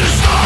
just